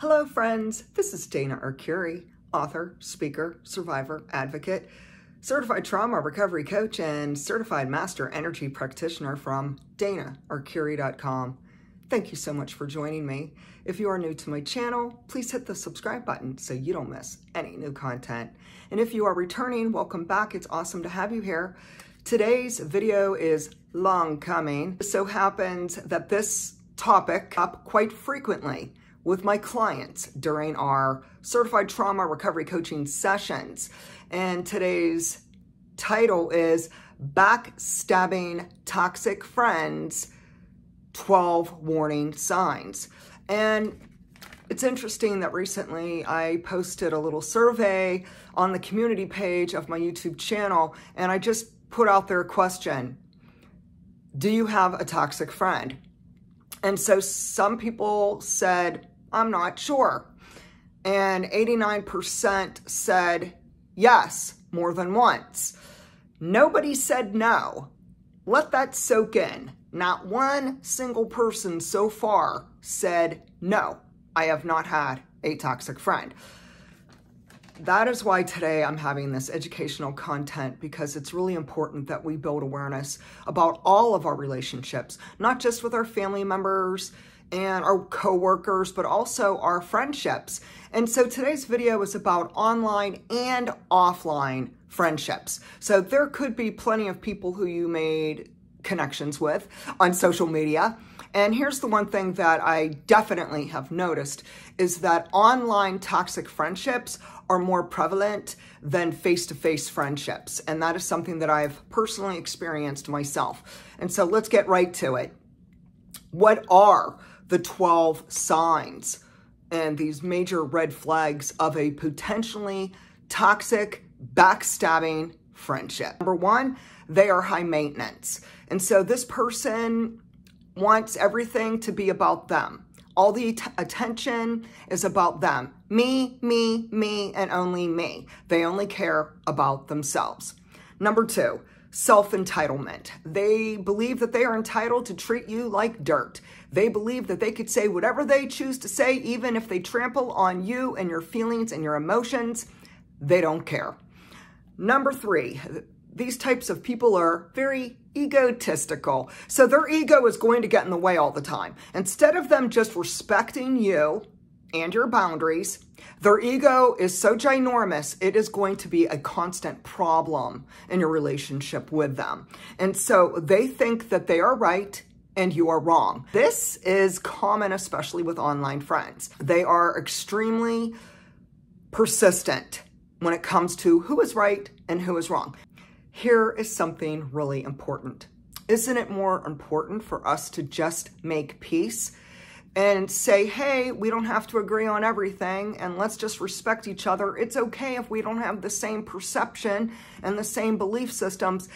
Hello, friends. This is Dana Arcuri, author, speaker, survivor, advocate, certified trauma recovery coach, and certified master energy practitioner from danaarcuri.com. Thank you so much for joining me. If you are new to my channel, please hit the subscribe button so you don't miss any new content. And if you are returning, welcome back. It's awesome to have you here. Today's video is long coming. It so happens that this topic up quite frequently with my clients during our certified trauma recovery coaching sessions. And today's title is Backstabbing Toxic Friends 12 Warning Signs. And it's interesting that recently I posted a little survey on the community page of my YouTube channel, and I just put out there a question Do you have a toxic friend? And so some people said, I'm not sure. And 89% said yes, more than once. Nobody said no. Let that soak in. Not one single person so far said no, I have not had a toxic friend that is why today I'm having this educational content because it's really important that we build awareness about all of our relationships, not just with our family members and our coworkers, but also our friendships. And so today's video is about online and offline friendships. So there could be plenty of people who you made connections with on social media. And here's the one thing that I definitely have noticed is that online toxic friendships are more prevalent than face-to-face friendships. And that is something that I've personally experienced myself. And so let's get right to it. What are the 12 signs and these major red flags of a potentially toxic, backstabbing friendship? Number one, they are high maintenance. And so this person wants everything to be about them. All the attention is about them. Me, me, me, and only me. They only care about themselves. Number two, self-entitlement. They believe that they are entitled to treat you like dirt. They believe that they could say whatever they choose to say, even if they trample on you and your feelings and your emotions. They don't care. Number three, these types of people are very egotistical. So their ego is going to get in the way all the time. Instead of them just respecting you and your boundaries, their ego is so ginormous, it is going to be a constant problem in your relationship with them. And so they think that they are right and you are wrong. This is common, especially with online friends. They are extremely persistent when it comes to who is right and who is wrong here is something really important. Isn't it more important for us to just make peace and say, hey, we don't have to agree on everything and let's just respect each other. It's okay if we don't have the same perception and the same belief systems.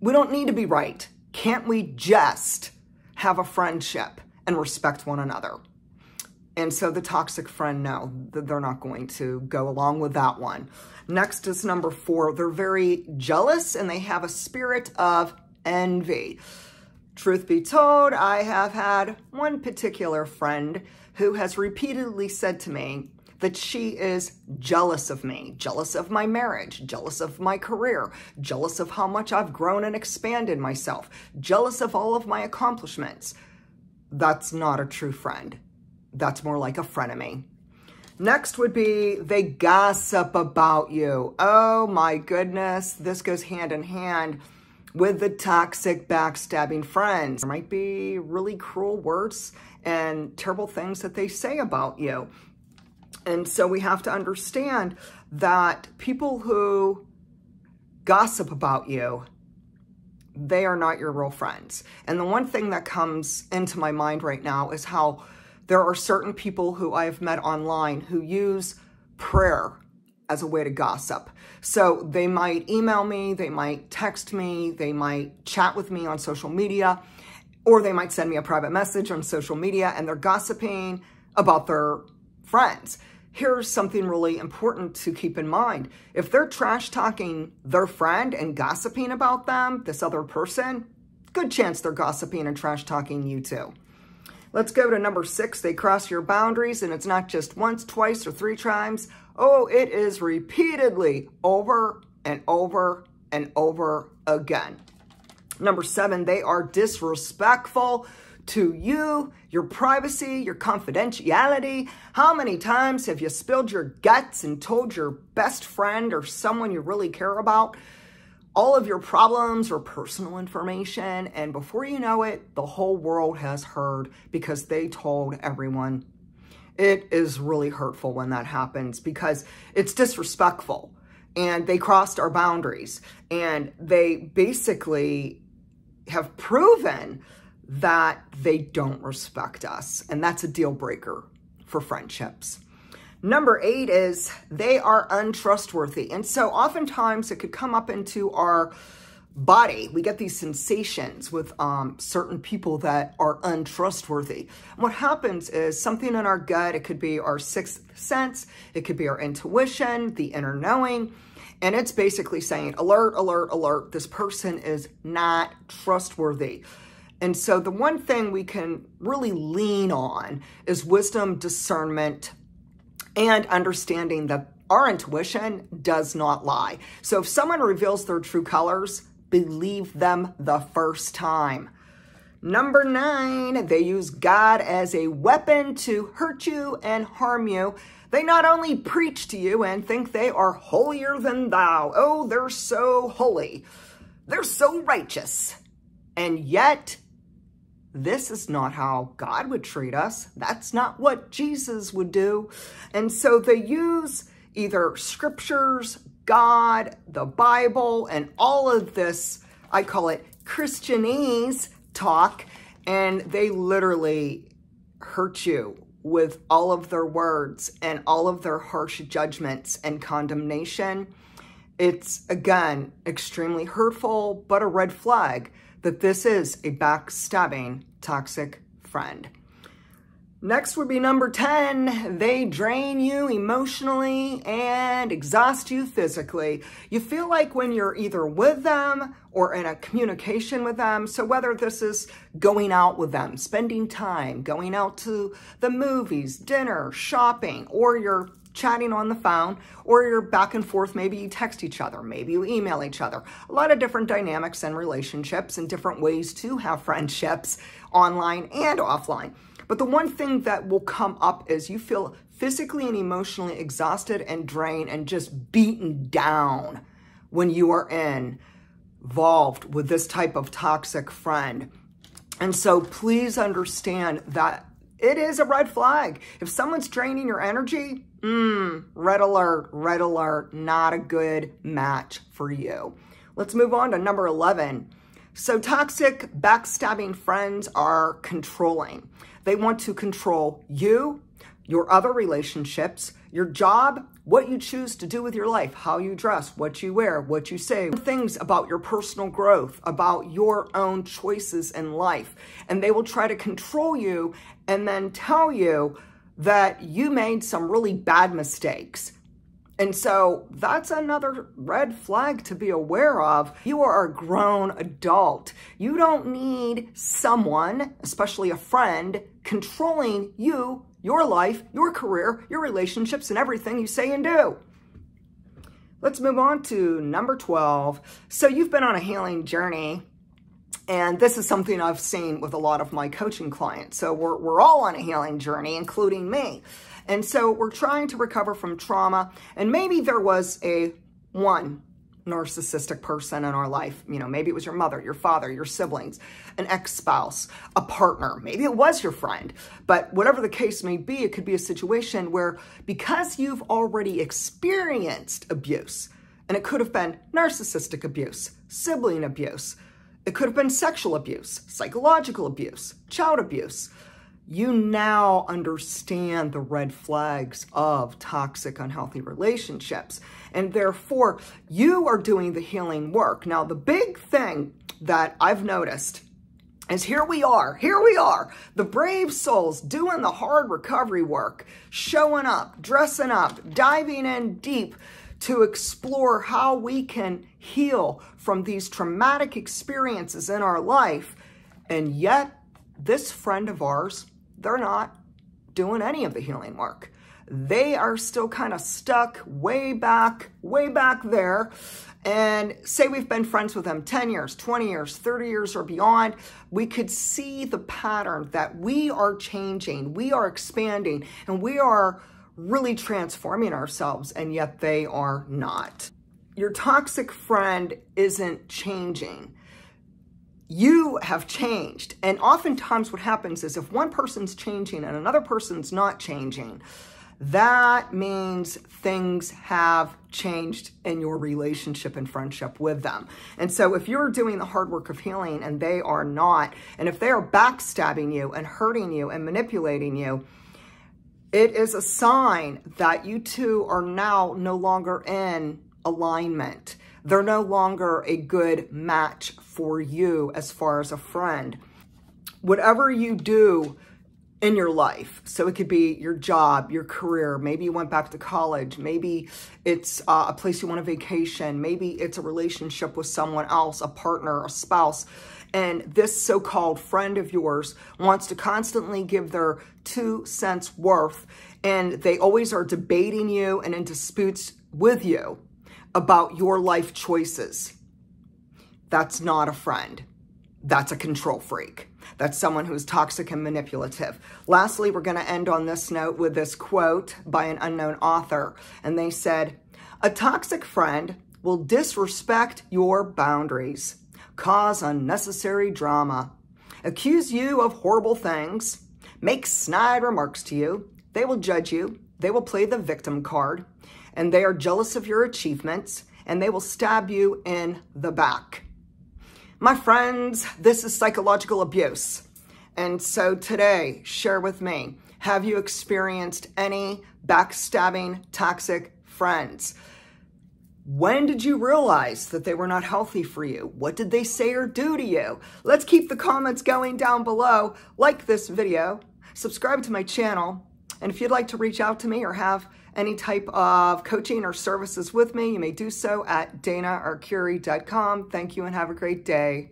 We don't need to be right. Can't we just have a friendship and respect one another? And so the toxic friend, no, they're not going to go along with that one. Next is number four. They're very jealous and they have a spirit of envy. Truth be told, I have had one particular friend who has repeatedly said to me that she is jealous of me, jealous of my marriage, jealous of my career, jealous of how much I've grown and expanded myself, jealous of all of my accomplishments. That's not a true friend. That's more like a frenemy. Next would be they gossip about you. Oh my goodness, this goes hand in hand with the toxic backstabbing friends. There might be really cruel words and terrible things that they say about you. And so we have to understand that people who gossip about you, they are not your real friends. And the one thing that comes into my mind right now is how there are certain people who I've met online who use prayer as a way to gossip. So they might email me, they might text me, they might chat with me on social media, or they might send me a private message on social media and they're gossiping about their friends. Here's something really important to keep in mind. If they're trash talking their friend and gossiping about them, this other person, good chance they're gossiping and trash talking you too. Let's go to number six. They cross your boundaries, and it's not just once, twice, or three times. Oh, it is repeatedly over and over and over again. Number seven, they are disrespectful to you, your privacy, your confidentiality. How many times have you spilled your guts and told your best friend or someone you really care about all of your problems or personal information? And before you know it, the whole world has heard because they told everyone. It is really hurtful when that happens because it's disrespectful and they crossed our boundaries and they basically have proven that they don't respect us. And that's a deal breaker for friendships. Number eight is they are untrustworthy. And so oftentimes it could come up into our body. We get these sensations with um, certain people that are untrustworthy. And what happens is something in our gut, it could be our sixth sense, it could be our intuition, the inner knowing, and it's basically saying, alert, alert, alert, this person is not trustworthy. And so the one thing we can really lean on is wisdom, discernment, and understanding that our intuition does not lie. So if someone reveals their true colors, believe them the first time. Number nine, they use God as a weapon to hurt you and harm you. They not only preach to you and think they are holier than thou. Oh, they're so holy. They're so righteous. And yet this is not how God would treat us. That's not what Jesus would do. And so they use either scriptures, God, the Bible, and all of this, I call it Christianese talk, and they literally hurt you with all of their words and all of their harsh judgments and condemnation. It's, again, extremely hurtful, but a red flag that this is a backstabbing toxic friend. Next would be number 10. They drain you emotionally and exhaust you physically. You feel like when you're either with them or in a communication with them, so whether this is going out with them, spending time, going out to the movies, dinner, shopping, or you're chatting on the phone, or you're back and forth. Maybe you text each other, maybe you email each other. A lot of different dynamics and relationships and different ways to have friendships online and offline. But the one thing that will come up is you feel physically and emotionally exhausted and drained and just beaten down when you are in, involved with this type of toxic friend. And so please understand that it is a red flag. If someone's draining your energy, mm, red alert, red alert, not a good match for you. Let's move on to number 11. So toxic, backstabbing friends are controlling. They want to control you, your other relationships, your job, what you choose to do with your life, how you dress, what you wear, what you say, things about your personal growth, about your own choices in life. And they will try to control you and then tell you that you made some really bad mistakes. And so that's another red flag to be aware of. You are a grown adult. You don't need someone, especially a friend, controlling you your life, your career, your relationships, and everything you say and do. Let's move on to number 12. So you've been on a healing journey, and this is something I've seen with a lot of my coaching clients. So we're, we're all on a healing journey, including me. And so we're trying to recover from trauma, and maybe there was a one narcissistic person in our life. You know, maybe it was your mother, your father, your siblings, an ex-spouse, a partner. Maybe it was your friend. But whatever the case may be, it could be a situation where because you've already experienced abuse, and it could have been narcissistic abuse, sibling abuse, it could have been sexual abuse, psychological abuse, child abuse, you now understand the red flags of toxic, unhealthy relationships. And therefore, you are doing the healing work. Now, the big thing that I've noticed is here we are, here we are, the brave souls doing the hard recovery work, showing up, dressing up, diving in deep to explore how we can heal from these traumatic experiences in our life. And yet, this friend of ours they're not doing any of the healing work. They are still kind of stuck way back, way back there. And say we've been friends with them 10 years, 20 years, 30 years, or beyond, we could see the pattern that we are changing, we are expanding, and we are really transforming ourselves, and yet they are not. Your toxic friend isn't changing you have changed. And oftentimes what happens is if one person's changing and another person's not changing, that means things have changed in your relationship and friendship with them. And so if you're doing the hard work of healing and they are not, and if they are backstabbing you and hurting you and manipulating you, it is a sign that you two are now no longer in alignment. They're no longer a good match for you as far as a friend. Whatever you do in your life, so it could be your job, your career, maybe you went back to college, maybe it's uh, a place you want a vacation, maybe it's a relationship with someone else, a partner, a spouse, and this so-called friend of yours wants to constantly give their two cents worth and they always are debating you and in disputes with you about your life choices. That's not a friend. That's a control freak. That's someone who's toxic and manipulative. Lastly, we're going to end on this note with this quote by an unknown author. And they said, a toxic friend will disrespect your boundaries, cause unnecessary drama, accuse you of horrible things, make snide remarks to you. They will judge you. They will play the victim card and they are jealous of your achievements and they will stab you in the back. My friends, this is psychological abuse. And so today, share with me, have you experienced any backstabbing, toxic friends? When did you realize that they were not healthy for you? What did they say or do to you? Let's keep the comments going down below. Like this video, subscribe to my channel, and if you'd like to reach out to me or have any type of coaching or services with me, you may do so at danaarcuri.com. Thank you and have a great day.